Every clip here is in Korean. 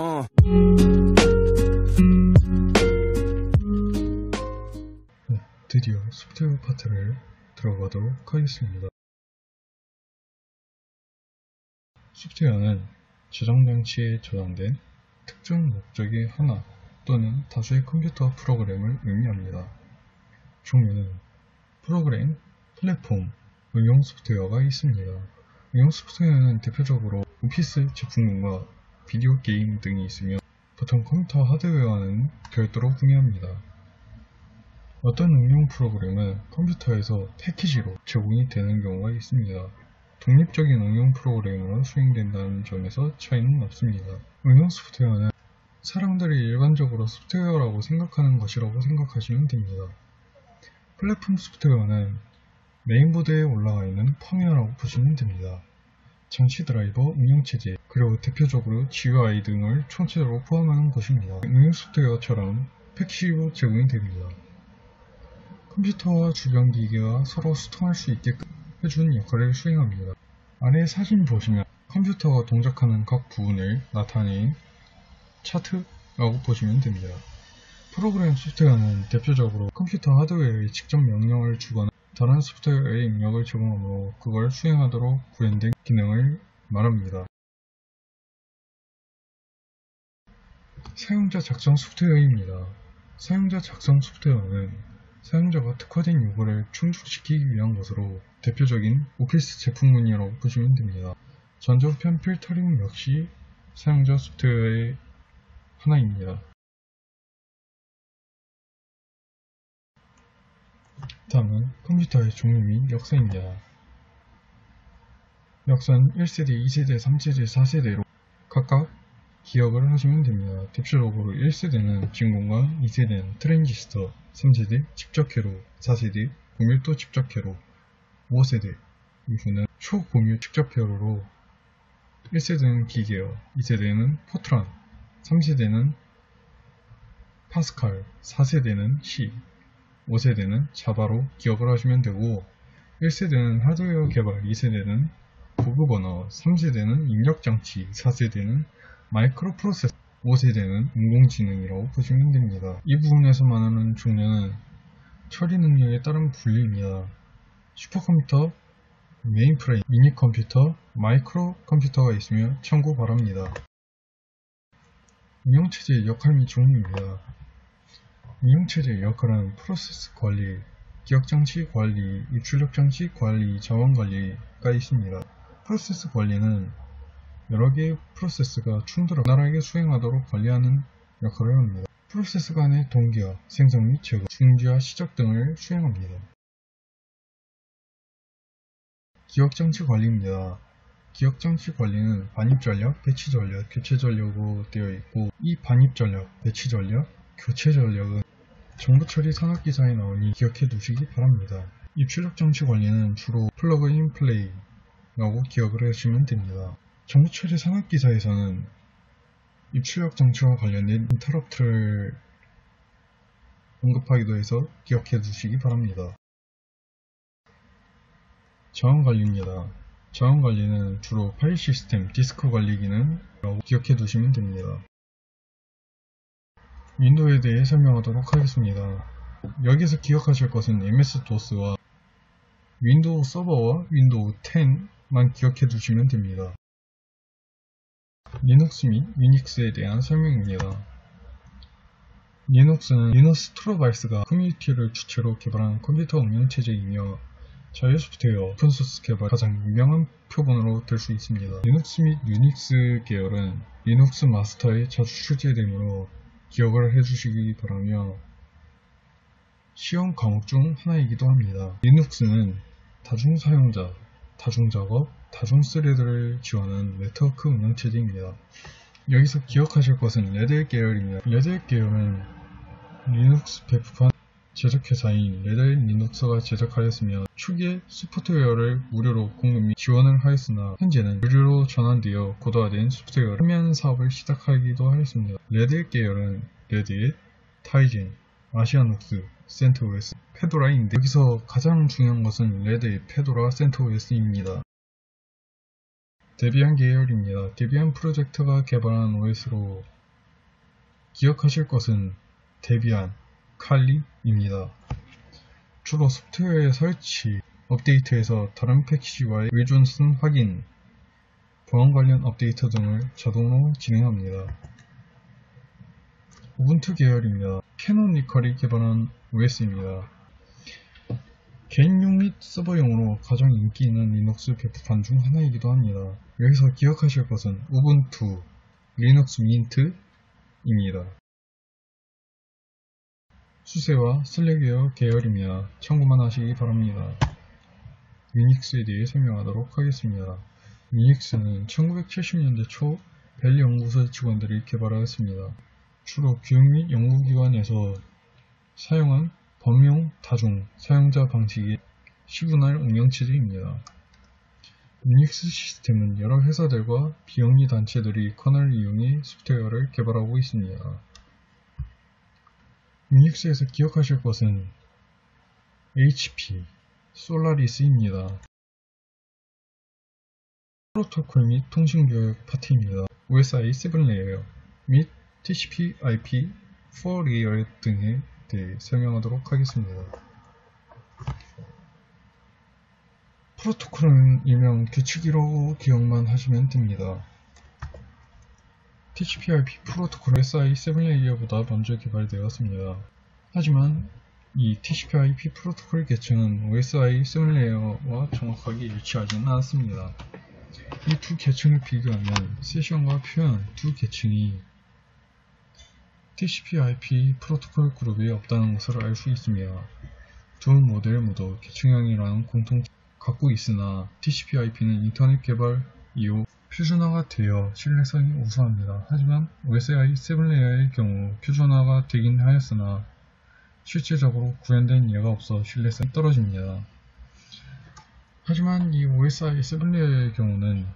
어. 네, 드디어 소프트웨어 파트를 들어가도록 하겠습니다. 소프트웨어는 저장 장치에 저장된 특정 목적의 하나 또는 다수의 컴퓨터 프로그램을 의미합니다. 종류는 프로그램, 플랫폼, 응용 소프트웨어가 있습니다. 응용 소프트웨어는 대표적으로 오피스 제품군과 비디오 게임 등이 있으며 보통 컴퓨터 하드웨어와는 별도로 구매합니다. 어떤 응용 프로그램은 컴퓨터에서 패키지로 제공이 되는 경우가 있습니다. 독립적인 응용 프로그램으로 수행된다는 점에서 차이는 없습니다. 응용 소프트웨어는 사람들이 일반적으로 소프트웨어라고 생각하는 것이라고 생각하시면 됩니다. 플랫폼 소프트웨어는 메인보드에 올라가 있는 펌웨어라고 보시면 됩니다. 장치 드라이버, 응용체제, 그리고 대표적으로 GUI 등을 총체적으로 포함하는 것입니다. 응용 소프트웨어처럼 패키지로 제공이 됩니다. 컴퓨터와 주변 기기가 서로 소통할 수 있게끔 해주는 역할을 수행합니다. 아래 사진 보시면 컴퓨터가 동작하는 각 부분을 나타낸 차트라고 보시면 됩니다. 프로그램 소프트웨어는 대표적으로 컴퓨터 하드웨어에 직접 명령을 주거나 다른 소프트웨어의 입력을 제공하므로 그걸 수행하도록 구현된 기능을 말합니다. 사용자 작성 소프트웨어입니다. 사용자 작성 소프트웨어는 사용자가 특화된 요구를 충족시키기 위한 것으로 대표적인 오피스 제품군이라고 보시면 됩니다. 전조편 필터링 역시 사용자 소프트웨어의 하나입니다. 다음은 컴퓨터의 종류 및 역사입니다. 역사는 1세대, 2세대, 3세대, 4세대로 각각 기억을 하시면 됩니다. 대표적으로 1세대는 진공관, 2세대는 트랜지스터, 3세대 집적회로, 4세대 고밀도 집적회로, 5세대 이후는 초고밀 집적회로로 1세대는 기계어, 2세대는 포트란, 3세대는 파스칼, 4세대는 C, 5세대는 자바로 기억을 하시면 되고 1세대는 하드웨어 개발, 2세대는 보급 언어, 3세대는 입력장치, 4세대는 마이크로 프로세서, 5세대는 인공지능이라고 보시면 됩니다. 이 부분에서 말하는 종류는 처리 능력에 따른 분류입니다. 슈퍼컴퓨터, 메인프레임, 미니컴퓨터, 마이크로 컴퓨터가 있으며 참고 바랍니다. 운영체제의 역할 및 종류입니다. 운영체제의 역할은 프로세스 관리, 기억장치 관리, 입출력장치 관리, 자원관리가 있습니다. 프로세스 관리는 여러 개의 프로세스가 충돌하 원활하게 수행하도록 관리하는 역할을 합니다. 프로세스 간의 동기화, 생성 및 제거, 중지와 시작 등을 수행합니다. 기억장치 관리입니다. 기억장치 관리는 반입전략, 배치전략, 교체전략으로 되어 있고 이 반입전략, 배치전략, 교체전략은 정보 처리 산업기사에 나오니 기억해 두시기 바랍니다. 입출력 장치 관리는 주로 plug and play라고 기억을 하시면 됩니다. 정보 처리 산업기사에서는 입출력 장치와 관련된 인터럽트를 언급하기도 해서 기억해 두시기 바랍니다. 저항관리입니다. 저항관리는 주로 파일 시스템, 디스크 관리 기능이라고 기억해 두시면 됩니다. 윈도우에 대해 설명하도록 하겠습니다. 여기서 기억하실 것은 MS-DOS와 윈도우 서버와 윈도우 10만 기억해 두시면 됩니다. 리눅스 및 유닉스에 대한 설명입니다. 리눅스는 리누스 토르발스가 커뮤니티를 주체로 개발한 컴퓨터 운영체제이며 자유 소프트웨어, 오픈소스 개발 가장 유명한 표본으로 들수 있습니다. 리눅스 및 유닉스 계열은 리눅스 마스터에 자주 출제되므로 기억을 해주시기 바라며 시험 과목 중 하나이기도 합니다. 리눅스는 다중 사용자, 다중 작업, 다중 thread를 지원하는 네트워크 운영체제입니다. 여기서 기억하실 것은 레드햇 계열입니다. 레드햇 계열은 리눅스 배포판 제작회사인 레드햇 리눅스가 제작하였으며 초기에 소프트웨어를 무료로 공급 및 지원을 하였으나 현재는 유료로 전환되어 고도화된 소프트웨어를 판매하는 사업을 시작하기도 하였습니다. 레드햇 계열은 레드햇, 타이젠, 아시아눅스, 센트오스, 페도라인데 여기서 가장 중요한 것은 레드햇, 페도라, 센트오스입니다. 데비안 계열입니다. 데비안 프로젝트가 개발한 OS로 기억하실 것은 데비안, 칼리입니다. 주로 소프트웨어의 설치, 업데이트에서 다른 패키지와의 의존성 확인, 보안 관련 업데이트 등을 자동으로 진행합니다. 우분투 계열입니다. 캐노니컬이 개발한 OS입니다. 개인용 및 서버용으로 가장 인기 있는 리눅스 배포판 중 하나이기도 합니다. 여기서 기억하실 것은 우분투, 리눅스 민트입니다. 수세와 슬랙웨어 계열이며 참고만 하시기 바랍니다. 유닉스에 대해 설명하도록 하겠습니다. 유닉스는 1970년대 초 벨 연구소 직원들이 개발하였습니다. 주로 교육 및 연구기관에서 사용한 범용 다중 사용자 방식의 시분할 운영체제입니다. 유닉스 시스템은 여러 회사들과 비영리 단체들이 커널을 이용해 소프트웨어를 개발하고 있습니다. 유닉스에서 기억하실 것은 HP, 솔라리스입니다. 프로토콜 및 통신교육 파트입니다. OSI 7layer 및 TCP/IP 4layer 등에 대해 설명하도록 하겠습니다. 프로토콜은 일명 규칙이라고 기억만 하시면 됩니다. TCP/IP 프로토콜 OSI 7 layer보다 먼저 개발되었습니다. 하지만 이 TCP/IP 프로토콜 계층은 OSI 7 layer와 정확하게 일치하지는 않습니다. 이 두 계층을 비교하면 세션과 표현 두 계층이 TCP/IP 프로토콜 그룹에 없다는 것을 알 수 있으며 두 모델 모두 계층형이라는 공통 갖고 있으나 TCP/IP는 인터넷 개발 이후 표준화가 되어 신뢰성이 우수합니다. 하지만 OSI 7 레이어의 경우 표준화가 되긴 하였으나 실제적으로 구현된 예가 없어 신뢰성이 떨어집니다. 하지만 이 OSI 7 layer의 경우는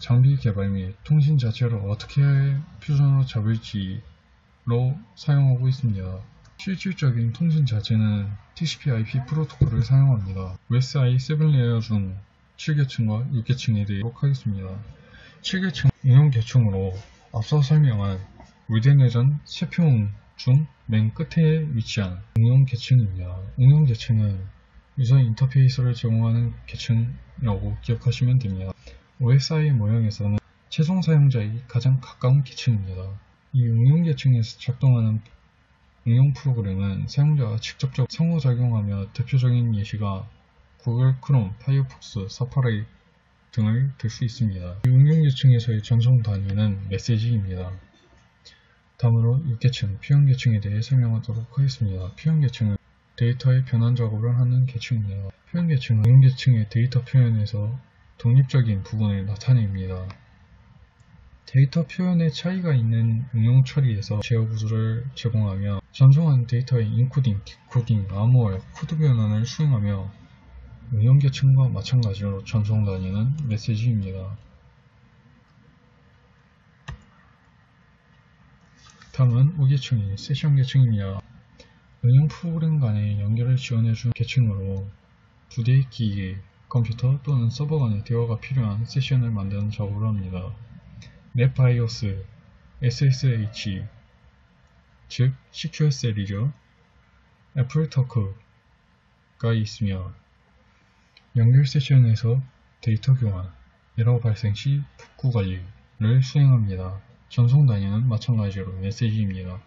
장비 개발 및 통신 자체를 어떻게 표준으로 잡을지로 사용하고 있습니다. 실질적인 통신 자체는 TCP/IP 프로토콜을 사용합니다. OSI 7 layer 중 7계층과 6계층에 대해 하겠습니다. 7계층 응용 계층으로 앞서 설명한 물데네전세표응 중 맨 끝에 위치한 응용 계층입니다. 응용 계층은 유저 인터페이스를 제공하는 계층이라고 기억하시면 됩니다. OSI 모형에서는 최종 사용자의 가장 가까운 계층입니다. 이 응용 계층에서 작동하는 응용 프로그램은 사용자가 직접적으로 상호작용하며 대표적인 예시가 구글 크롬, 파이어폭스, 사파리 등을 들 수 있습니다. 이 응용 계층에서의 전송 단위는 메시지입니다. 다음으로 6계층, 표현 계층에 대해 설명하도록 하겠습니다. 표현 계층은 데이터의 변환 작업을 하는 계층입니다. 표현 계층은 응용 계층의 데이터 표현에서 독립적인 부분을 나타냅니다. 데이터 표현에 차이가 있는 응용 처리에서 제어 구조를 제공하며 전송한 데이터의 인코딩, 디코딩, 암호화, 코드 변환을 수행하며 응용 계층과 마찬가지로 전송 단위는 메시지입니다. 다음은 5계층이 세션 계층이며 응용 프로그램 간의 연결을 지원해주는 계층으로 두 대의 기기, 컴퓨터 또는 서버 간의 대화가 필요한 세션을 만드는 작업을 합니다. NetBIOS, SSH, 즉 CQSL이죠. AppleTalk가 있으며 연결 세션에서 데이터 교환, 에러 발생 시 복구 관리를 수행합니다. 전송 단위는 마찬가지로 메시지입니다.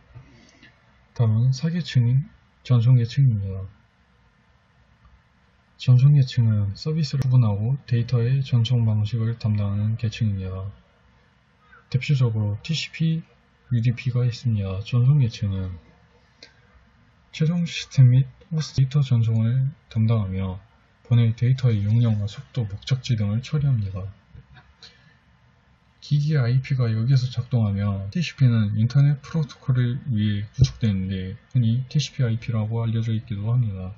다음은 4계층인 전송계층입니다. 전송계층은 서비스를 구분하고 데이터의 전송 방식을 담당하는 계층입니다. 대표적으로 TCP, UDP가 있습니다. 전송계층은 최종 시스템 및 호스트 데이터 전송을 담당하며 보낼 데이터의 용량과 속도, 목적지 등을 처리합니다. 기기 IP가 여기서 작동하며 TCP는 인터넷 프로토콜을 위해 구축되는데 흔히 TCP/IP라고 알려져 있기도 합니다.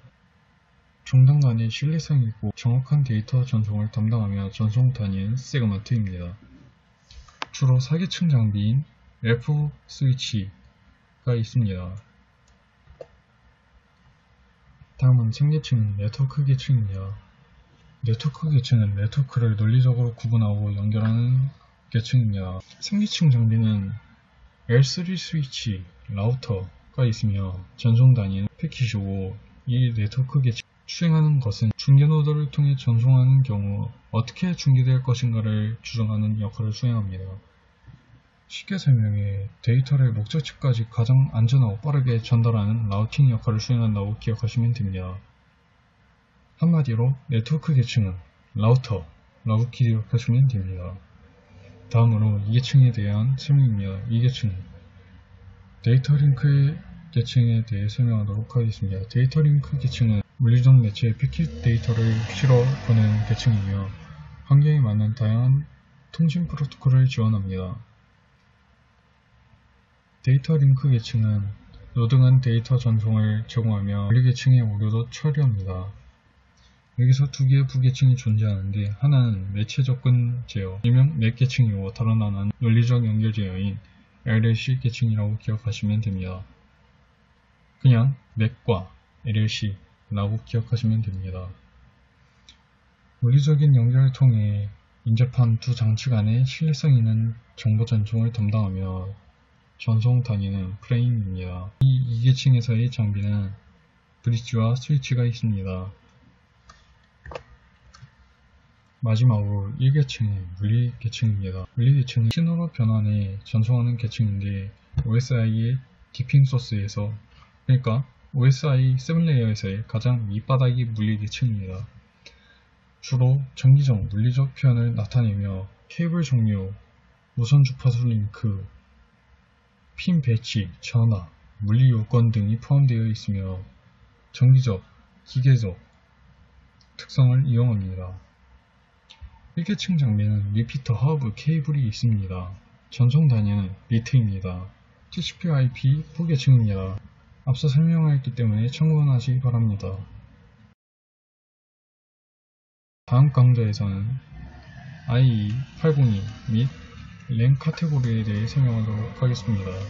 종당 간의 신뢰성이 있고 정확한 데이터 전송을 담당하며 전송 단위는 세그먼트입니다. 주로 4계층 장비인 F 스위치가 있습니다. 다음은 3계층 네트워크 계층입니다. 네트워크 계층은 네트워크를 논리적으로 구분하고 연결하는 계층입니다. 3계층 장비는 L3 스위치, 라우터가 있으며 전송 단위는 패킷이고 이 네트워크 계층 수행하는 것은 중계 노드를 통해 전송하는 경우 어떻게 중계될 것인가를 주장하는 역할을 수행합니다. 쉽게 설명해 데이터를 목적지까지 가장 안전하고 빠르게 전달하는 routing 역할을 수행한다고 기억하시면 됩니다. 한마디로 네트워크 계층은 라우터라고 기억하시면 됩니다. 다음으로 이 계층에 대한 설명입니다. 이 계층은 데이터 링크의 계층에 대해 설명하도록 하겠습니다. 데이터 링크 계층은 물리적 매체의 패킷 데이터를 실어 보내는 계층이며 환경에 맞는 다양한 통신 프로토콜을 지원합니다. 데이터 링크 계층은 노등한 데이터 전송을 제공하며 분리 계층의 오류도 처리합니다. 여기서 두 개의 부계층이 존재하는데 하나는 매체 접근 제어, 일명 맥 계층이고 다른 하나는 논리적 연결 제어인 LLC 계층이라고 기억하시면 됩니다. 그냥 맥과 LLC라고 기억하시면 됩니다. 물리적인 연결을 통해 인접한 두 장치 간의 신뢰성 있는 정보 전송을 담당하며 전송 단위는 프레임입니다. 이 2계층에서의 장비는 브릿지와 스위치가 있습니다. 마지막으로 1계층의 물리 계층입니다. 물리 계층은 신호로 변환해 전송하는 계층인데 OSI의 디핑 소스에서 그러니까 OSI 7레이어에서의 가장 밑바닥이 물리 계층입니다. 주로 정기적 물리적 표현을 나타내며 케이블 종류, 무선 주파수 링크, 핀 배치, 전압, 물리 요건 등이 포함되어 있으며 전기적, 기계적 특성을 이용합니다. 1계층 장비는 리피터 허브 케이블이 있습니다. 전송 단위는 비트입니다. TCP/IP 4계층입니다. 앞서 설명하였기 때문에 참고하시기 바랍니다. 다음 강좌에서는 IE802 및 램 카테고리에 대해 설명하도록 하겠습니다.